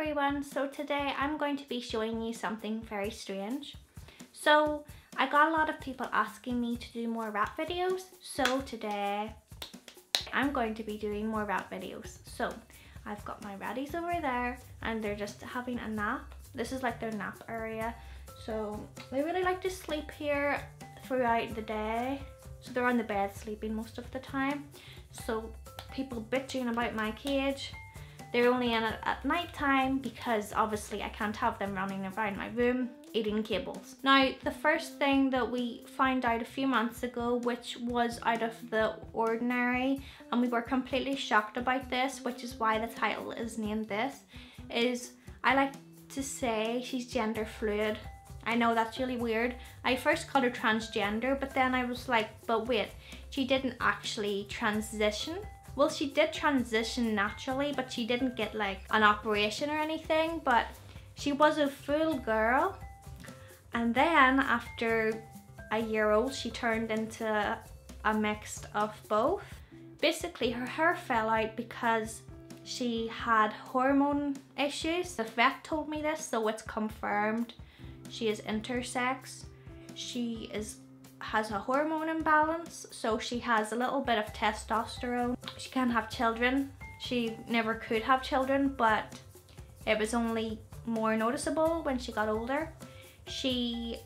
everyone, so today I'm going to be showing you something very strange. So I got a lot of people asking me to do more rat videos, so today I'm going to be doing more rat videos. So I've got my ratties over there and they're just having a nap. This is like their nap area. So they really like to sleep here throughout the day. So they're on the bed sleeping most of the time. So people bitching about my cage they're only in it at night time because obviously I can't have them running around my room eating cables. Now, the first thing that we found out a few months ago, which was out of the ordinary, and we were completely shocked about this, which is why the title is named this, is I like to say she's gender fluid. I know that's really weird. I first called her transgender, but then I was like, but wait, she didn't actually transition well, she did transition naturally, but she didn't get like an operation or anything, but she was a full girl. And then after a year old, she turned into a mix of both. Basically, her hair fell out because she had hormone issues. The vet told me this, so it's confirmed. She is intersex. She is has a hormone imbalance, so she has a little bit of testosterone. She can't have children. She never could have children, but it was only more noticeable when she got older. She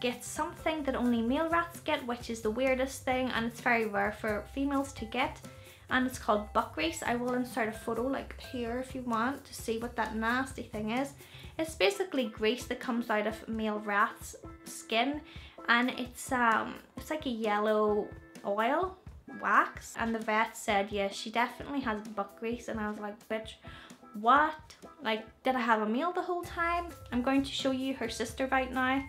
gets something that only male rats get, which is the weirdest thing, and it's very rare for females to get. And it's called buck grease. I will insert a photo like here if you want to see what that nasty thing is. It's basically grease that comes out of male rats' skin and it's um it's like a yellow oil wax. And the vet said yeah she definitely has buck grease. And I was like bitch what? Like did I have a meal the whole time? I'm going to show you her sister right now.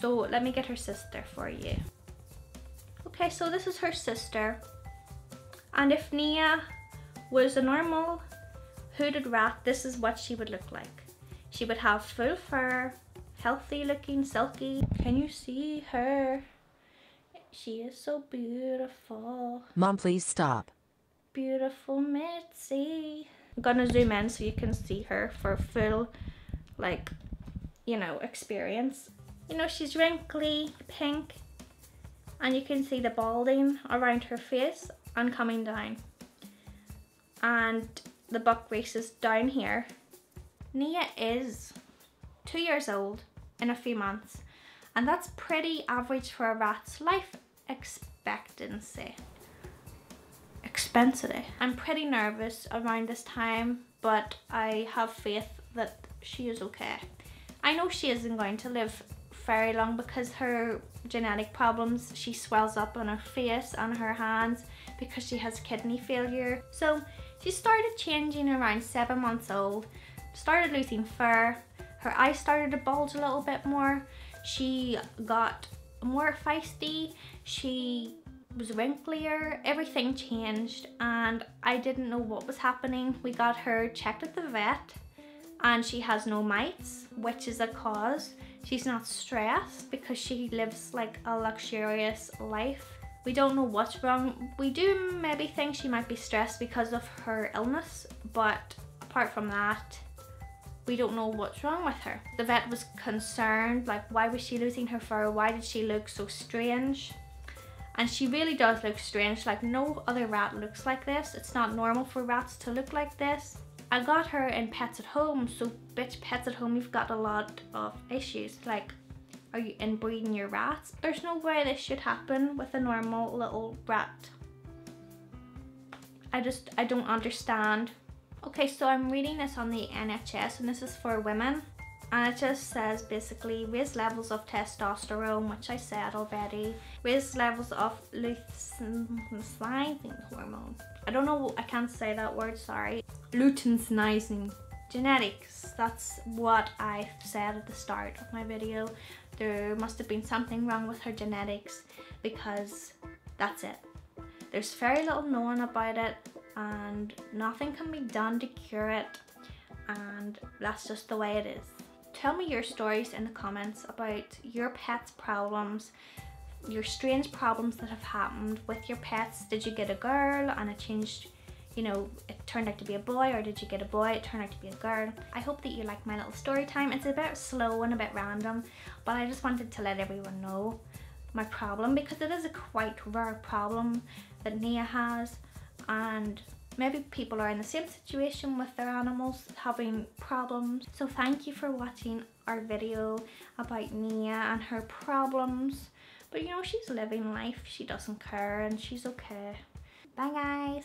So let me get her sister for you. Okay so this is her sister. And if Nia was a normal hooded rat this is what she would look like. She would have full fur healthy looking, silky. Can you see her? She is so beautiful. Mom, please stop. Beautiful Mitzi. I'm gonna zoom in so you can see her for full, like, you know, experience. You know, she's wrinkly, pink, and you can see the balding around her face and coming down. And the buck grease down here. Nia is two years old in a few months and that's pretty average for a rat's life expectancy. Expensity. I'm pretty nervous around this time but I have faith that she is okay. I know she isn't going to live very long because her genetic problems, she swells up on her face and her hands because she has kidney failure. So she started changing around seven months old, started losing fur, her eyes started to bulge a little bit more. She got more feisty. She was wrinklier. Everything changed and I didn't know what was happening. We got her checked at the vet and she has no mites, which is a cause. She's not stressed because she lives like a luxurious life. We don't know what's wrong. We do maybe think she might be stressed because of her illness, but apart from that, we don't know what's wrong with her. The vet was concerned, like why was she losing her fur? Why did she look so strange? And she really does look strange, like no other rat looks like this. It's not normal for rats to look like this. I got her in Pets at Home, so bitch Pets at Home you've got a lot of issues, like are you inbreeding your rats? There's no way this should happen with a normal little rat. I just, I don't understand Okay, so I'm reading this on the NHS and this is for women. And it just says basically raise levels of testosterone, which I said already. Raise levels of luteinizing hormone. I don't know, I can't say that word, sorry. Luteinizing genetics. That's what I said at the start of my video. There must have been something wrong with her genetics because that's it. There's very little known about it and nothing can be done to cure it and that's just the way it is. Tell me your stories in the comments about your pet's problems, your strange problems that have happened with your pets. Did you get a girl and it changed you know, it turned out to be a boy or did you get a boy, it turned out to be a girl. I hope that you like my little story time. It's a bit slow and a bit random, but I just wanted to let everyone know my problem because it is a quite rare problem that Nia has and maybe people are in the same situation with their animals having problems. So thank you for watching our video about Nia and her problems. But you know, she's living life, she doesn't care and she's okay. Bye guys.